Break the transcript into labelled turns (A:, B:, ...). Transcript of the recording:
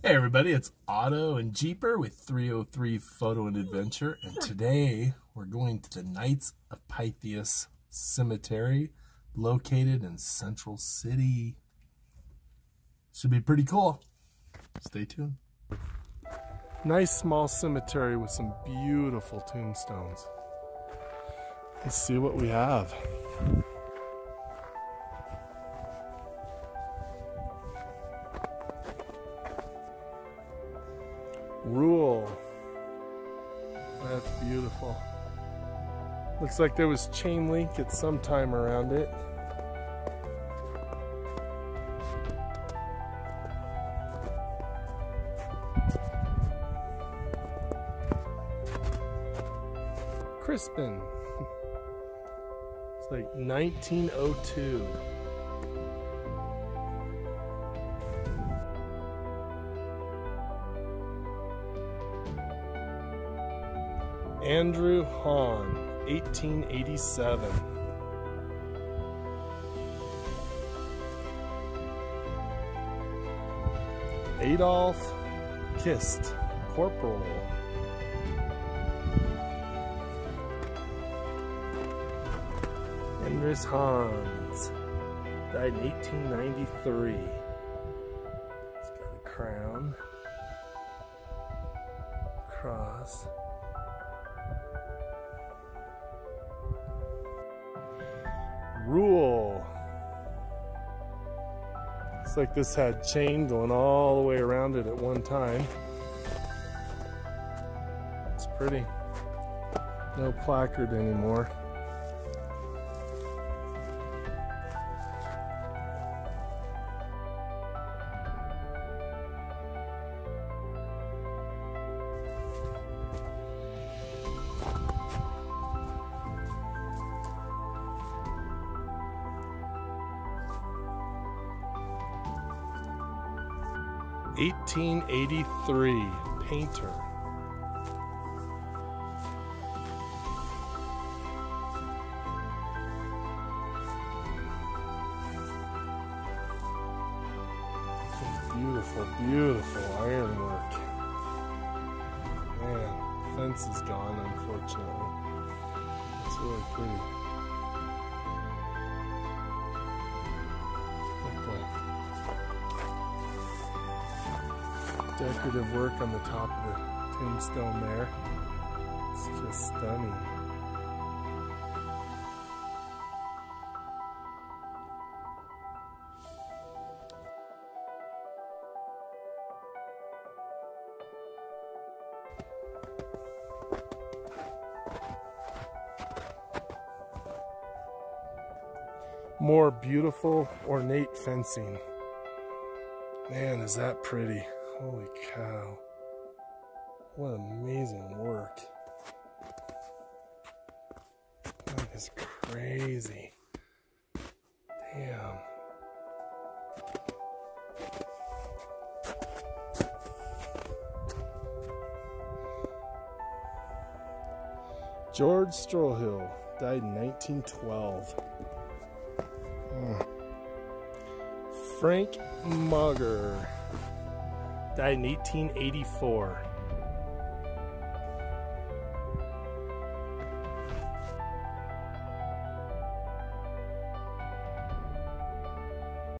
A: Hey everybody, it's Otto and Jeeper with 303 Photo and Adventure, and today we're going to the Knights of Pythias Cemetery located in Central City. Should be pretty cool. Stay tuned. Nice small cemetery with some beautiful tombstones. Let's see what we have. Rule. That's beautiful. Looks like there was chain link at some time around it. Crispin. It's like 1902. Andrew Hahn, 1887. Adolf Kist, Corporal. Henris Hans, died in 1893. It's got a crown, cross. Rule. Looks like this had chain going all the way around it at one time. It's pretty. No placard anymore. Eighteen eighty three painter. Beautiful, beautiful ironwork. Man, fence is gone, unfortunately. It's really pretty. Decorative work on the top of the tombstone there. It's just stunning. more beautiful, ornate fencing. Man, is that pretty. Holy cow. What amazing work. That is crazy. Damn. George Strohill died in 1912. Hmm. Frank Mugger in 1884.